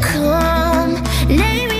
Come, let